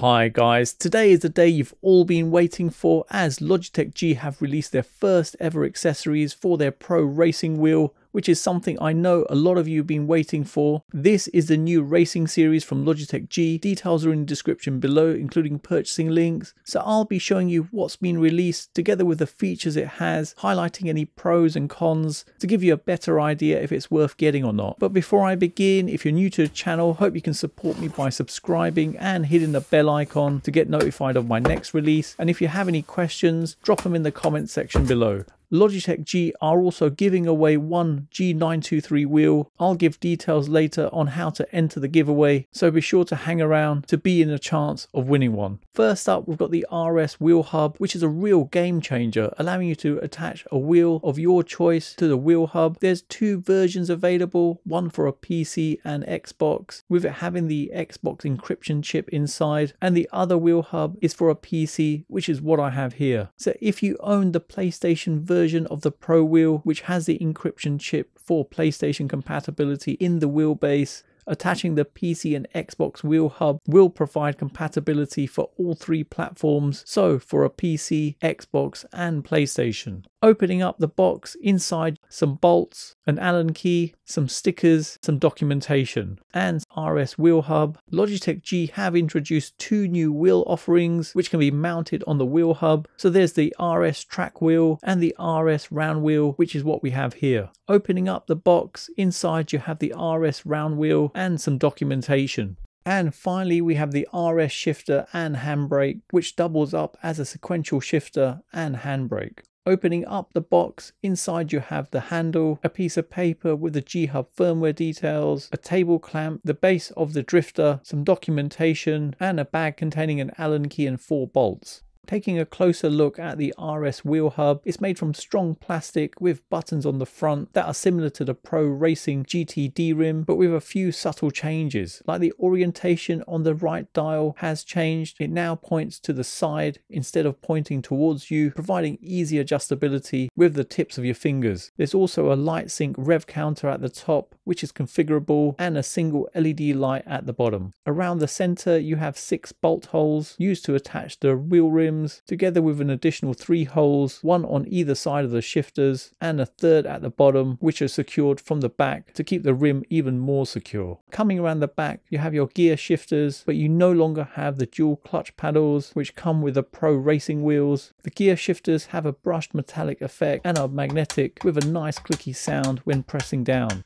Hi guys, today is the day you've all been waiting for as Logitech G have released their first ever accessories for their Pro Racing Wheel which is something I know a lot of you have been waiting for. This is the new racing series from Logitech G. Details are in the description below, including purchasing links. So I'll be showing you what's been released together with the features it has, highlighting any pros and cons to give you a better idea if it's worth getting or not. But before I begin, if you're new to the channel, hope you can support me by subscribing and hitting the bell icon to get notified of my next release. And if you have any questions, drop them in the comment section below. Logitech G are also giving away one G923 wheel. I'll give details later on how to enter the giveaway, so be sure to hang around to be in a chance of winning one. First up, we've got the RS Wheel Hub, which is a real game changer, allowing you to attach a wheel of your choice to the wheel hub. There's two versions available, one for a PC and Xbox, with it having the Xbox encryption chip inside, and the other wheel hub is for a PC, which is what I have here. So if you own the PlayStation version, version of the Pro Wheel, which has the encryption chip for PlayStation compatibility in the wheelbase. Attaching the PC and Xbox wheel hub will provide compatibility for all three platforms, so for a PC, Xbox, and PlayStation opening up the box inside some bolts, an Allen key, some stickers, some documentation, and RS wheel hub. Logitech G have introduced two new wheel offerings which can be mounted on the wheel hub. So there's the RS track wheel and the RS round wheel, which is what we have here. Opening up the box, inside you have the RS round wheel and some documentation. And finally, we have the RS shifter and handbrake, which doubles up as a sequential shifter and handbrake. Opening up the box, inside you have the handle, a piece of paper with the G-Hub firmware details, a table clamp, the base of the drifter, some documentation, and a bag containing an Allen key and four bolts. Taking a closer look at the RS wheel hub, it's made from strong plastic with buttons on the front that are similar to the Pro Racing GT D-Rim but with a few subtle changes. Like the orientation on the right dial has changed, it now points to the side instead of pointing towards you, providing easy adjustability with the tips of your fingers. There's also a light sync rev counter at the top which is configurable and a single LED light at the bottom. Around the center you have six bolt holes used to attach the wheel rims together with an additional three holes, one on either side of the shifters and a third at the bottom which are secured from the back to keep the rim even more secure. Coming around the back you have your gear shifters but you no longer have the dual clutch paddles which come with the Pro Racing wheels. The gear shifters have a brushed metallic effect and are magnetic with a nice clicky sound when pressing down.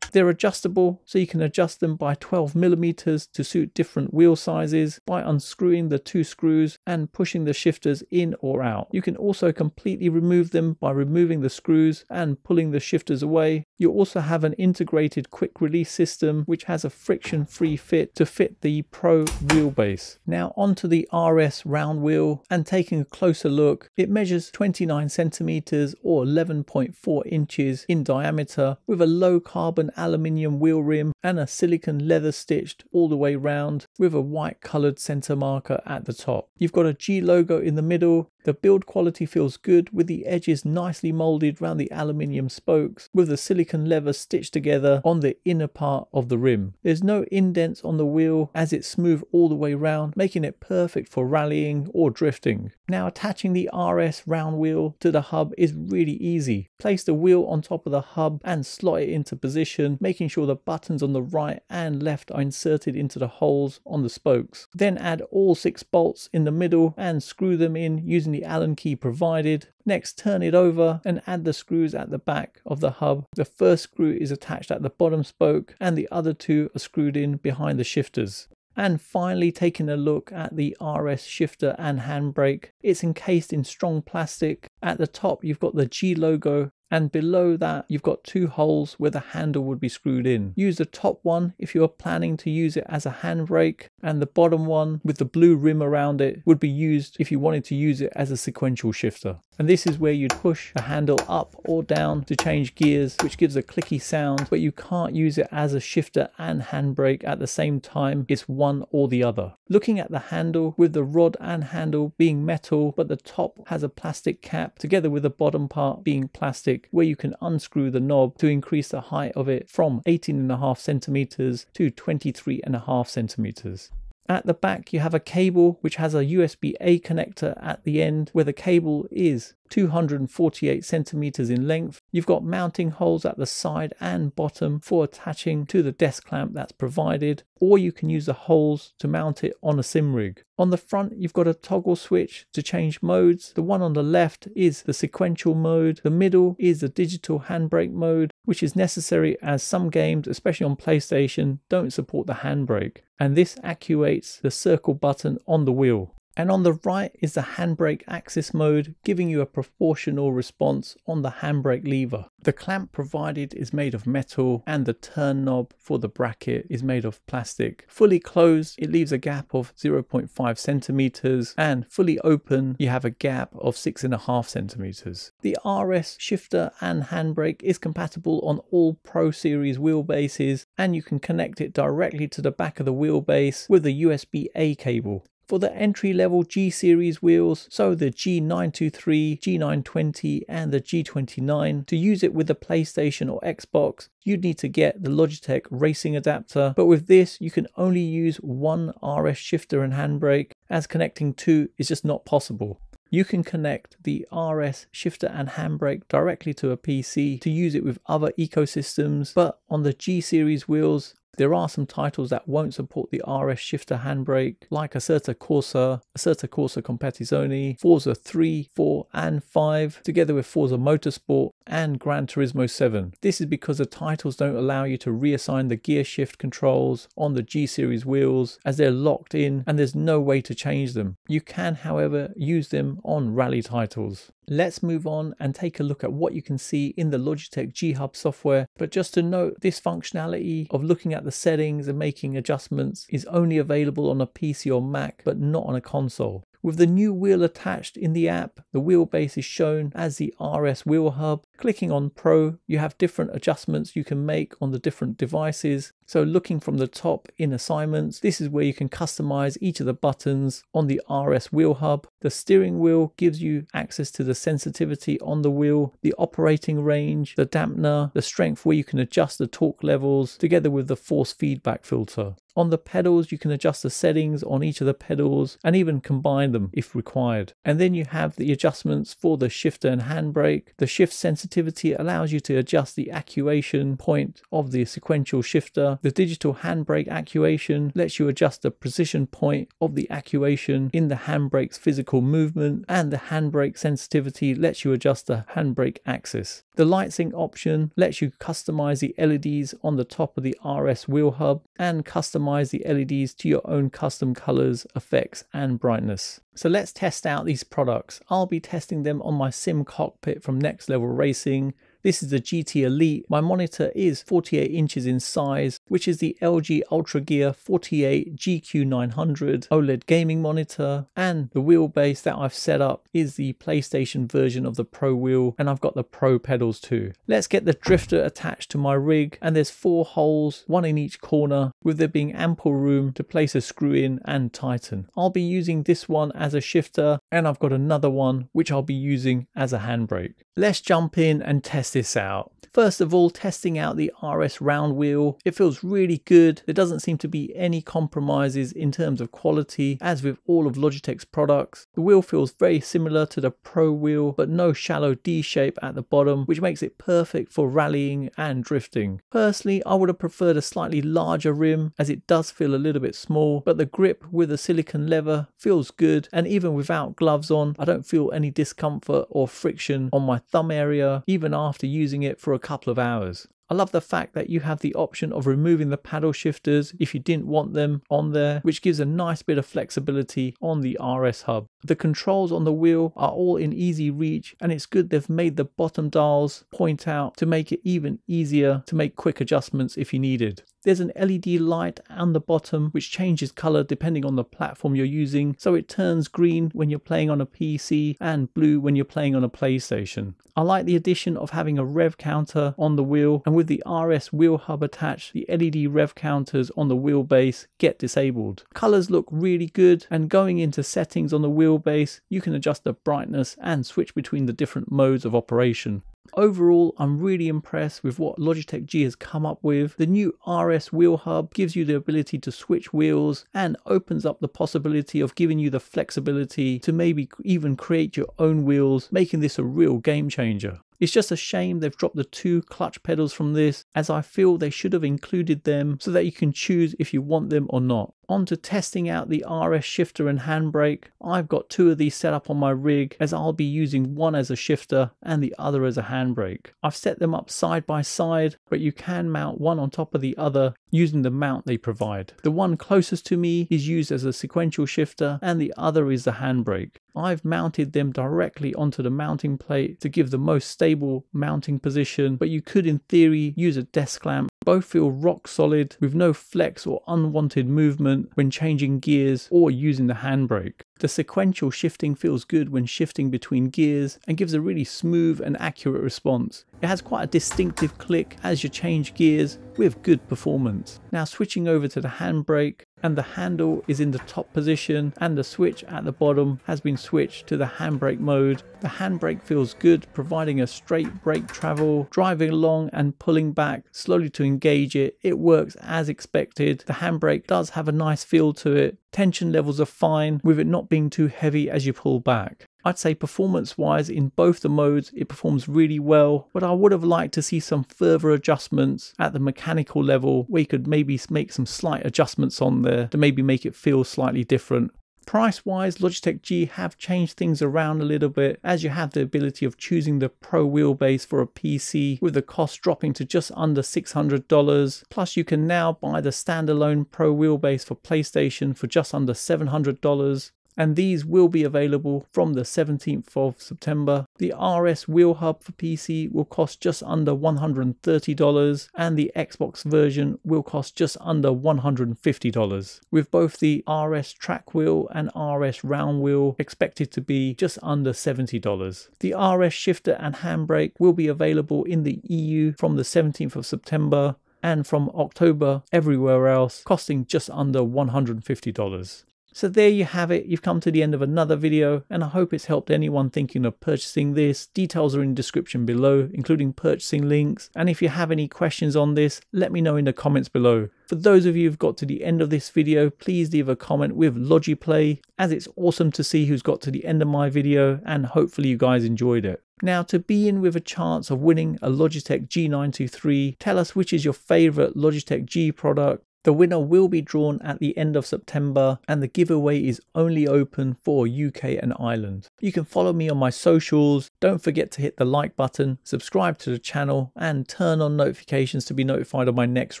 They're adjustable, so you can adjust them by 12 millimeters to suit different wheel sizes by unscrewing the two screws and pushing the shifters in or out. You can also completely remove them by removing the screws and pulling the shifters away. You also have an integrated quick release system which has a friction free fit to fit the Pro wheelbase. Now onto the RS round wheel and taking a closer look, it measures 29 centimeters or 11.4 inches in diameter with a low carbon aluminium wheel rim and a silicon leather stitched all the way round with a white coloured centre marker at the top. You've got a G logo in the middle the build quality feels good with the edges nicely moulded round the aluminium spokes with the silicon leather stitched together on the inner part of the rim. There's no indents on the wheel as it's smooth all the way round making it perfect for rallying or drifting. Now attaching the RS round wheel to the hub is really easy. Place the wheel on top of the hub and slot it into position making sure the buttons on the right and left are inserted into the holes on the spokes. Then add all six bolts in the middle and screw them in using the Allen key provided. Next, turn it over and add the screws at the back of the hub. The first screw is attached at the bottom spoke and the other two are screwed in behind the shifters. And finally taking a look at the RS shifter and handbrake. It's encased in strong plastic. At the top you've got the G logo and below that you've got two holes where the handle would be screwed in. Use the top one if you are planning to use it as a handbrake and the bottom one with the blue rim around it would be used if you wanted to use it as a sequential shifter. And this is where you'd push the handle up or down to change gears which gives a clicky sound but you can't use it as a shifter and handbrake at the same time. It's one or the other. Looking at the handle with the rod and handle being metal but the top has a plastic cap together with the bottom part being plastic where you can unscrew the knob to increase the height of it from 18.5 centimeters to 23.5 centimeters. At the back, you have a cable which has a USB A connector at the end where the cable is 248 centimeters in length. You've got mounting holes at the side and bottom for attaching to the desk clamp that's provided, or you can use the holes to mount it on a sim rig. On the front, you've got a toggle switch to change modes. The one on the left is the sequential mode. The middle is the digital handbrake mode, which is necessary as some games, especially on PlayStation, don't support the handbrake and this actuates the circle button on the wheel. And on the right is the handbrake axis mode, giving you a proportional response on the handbrake lever. The clamp provided is made of metal and the turn knob for the bracket is made of plastic. Fully closed, it leaves a gap of 0.5 centimeters and fully open, you have a gap of 6.5 centimeters. The RS shifter and handbrake is compatible on all Pro Series wheelbases and you can connect it directly to the back of the wheelbase with a USB-A cable for the entry level G series wheels, so the G923, G920 and the G29. To use it with the PlayStation or Xbox, you'd need to get the Logitech racing adapter, but with this you can only use one RS shifter and handbrake as connecting two is just not possible. You can connect the RS shifter and handbrake directly to a PC to use it with other ecosystems, but on the G series wheels, there are some titles that won't support the RS shifter handbrake, like Assetto Corsa, Assetto Corsa Competizione, Forza 3, 4, and 5, together with Forza Motorsport and Gran Turismo 7. This is because the titles don't allow you to reassign the gear shift controls on the G series wheels as they're locked in and there's no way to change them. You can, however, use them on rally titles. Let's move on and take a look at what you can see in the Logitech G Hub software. But just to note, this functionality of looking at the settings and making adjustments is only available on a PC or Mac, but not on a console. With the new wheel attached in the app, the wheelbase is shown as the RS wheel hub. Clicking on Pro, you have different adjustments you can make on the different devices. So looking from the top in assignments, this is where you can customize each of the buttons on the RS wheel hub. The steering wheel gives you access to the sensitivity on the wheel, the operating range, the dampener, the strength where you can adjust the torque levels together with the force feedback filter. On the pedals, you can adjust the settings on each of the pedals and even combine them if required. And then you have the adjustments for the shifter and handbrake. The shift sensitivity allows you to adjust the actuation point of the sequential shifter the digital handbrake actuation lets you adjust the precision point of the actuation in the handbrake's physical movement, and the handbrake sensitivity lets you adjust the handbrake axis. The light sync option lets you customize the LEDs on the top of the RS wheel hub and customize the LEDs to your own custom colors, effects, and brightness. So let's test out these products. I'll be testing them on my sim cockpit from Next Level Racing this is the GT Elite. My monitor is 48 inches in size, which is the LG Ultra Gear 48 GQ900 OLED gaming monitor. And the wheelbase that I've set up is the PlayStation version of the Pro wheel, and I've got the Pro pedals too. Let's get the drifter attached to my rig, and there's four holes, one in each corner, with there being ample room to place a screw in and tighten. I'll be using this one as a shifter, and I've got another one which I'll be using as a handbrake. Let's jump in and test this out. First of all, testing out the RS round wheel. It feels really good. There doesn't seem to be any compromises in terms of quality, as with all of Logitech's products. The wheel feels very similar to the Pro wheel, but no shallow D shape at the bottom, which makes it perfect for rallying and drifting. Personally, I would have preferred a slightly larger rim, as it does feel a little bit small, but the grip with a silicone lever feels good, and even without gloves on, I don't feel any discomfort or friction on my thumb area, even after using it for a couple of hours. I love the fact that you have the option of removing the paddle shifters if you didn't want them on there, which gives a nice bit of flexibility on the RS hub. The controls on the wheel are all in easy reach and it's good they've made the bottom dials point out to make it even easier to make quick adjustments if you needed. There's an LED light on the bottom which changes color depending on the platform you're using. So it turns green when you're playing on a PC and blue when you're playing on a PlayStation. I like the addition of having a rev counter on the wheel and with the RS wheel hub attached, the LED rev counters on the wheelbase get disabled. Colors look really good and going into settings on the wheelbase, you can adjust the brightness and switch between the different modes of operation. Overall, I'm really impressed with what Logitech G has come up with. The new RS wheel hub gives you the ability to switch wheels and opens up the possibility of giving you the flexibility to maybe even create your own wheels, making this a real game changer. It's just a shame they've dropped the two clutch pedals from this as I feel they should have included them so that you can choose if you want them or not. On to testing out the RS shifter and handbrake. I've got two of these set up on my rig as I'll be using one as a shifter and the other as a handbrake. I've set them up side by side but you can mount one on top of the other using the mount they provide. The one closest to me is used as a sequential shifter and the other is the handbrake. I've mounted them directly onto the mounting plate to give the most stable mounting position, but you could in theory use a desk lamp. Both feel rock solid with no flex or unwanted movement when changing gears or using the handbrake. The sequential shifting feels good when shifting between gears and gives a really smooth and accurate response. It has quite a distinctive click as you change gears with good performance. Now switching over to the handbrake, and the handle is in the top position and the switch at the bottom has been switched to the handbrake mode. The handbrake feels good providing a straight brake travel, driving along and pulling back slowly to engage it. It works as expected. The handbrake does have a nice feel to it. Tension levels are fine with it not being too heavy as you pull back. I'd say performance wise in both the modes it performs really well but I would have liked to see some further adjustments at the mechanical level where you could maybe make some slight adjustments on there to maybe make it feel slightly different. Price wise, Logitech G have changed things around a little bit as you have the ability of choosing the Pro wheelbase for a PC with the cost dropping to just under $600. Plus, you can now buy the standalone Pro wheelbase for PlayStation for just under $700 and these will be available from the 17th of September. The RS Wheel Hub for PC will cost just under $130 and the Xbox version will cost just under $150 with both the RS track wheel and RS round wheel expected to be just under $70. The RS shifter and handbrake will be available in the EU from the 17th of September and from October everywhere else costing just under $150. So there you have it. You've come to the end of another video and I hope it's helped anyone thinking of purchasing this. Details are in the description below, including purchasing links. And if you have any questions on this, let me know in the comments below. For those of you who've got to the end of this video, please leave a comment with Logiplay as it's awesome to see who's got to the end of my video and hopefully you guys enjoyed it. Now to be in with a chance of winning a Logitech G923, tell us which is your favorite Logitech G product the winner will be drawn at the end of September and the giveaway is only open for UK and Ireland. You can follow me on my socials. Don't forget to hit the like button, subscribe to the channel and turn on notifications to be notified of my next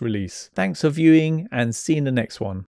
release. Thanks for viewing and see you in the next one.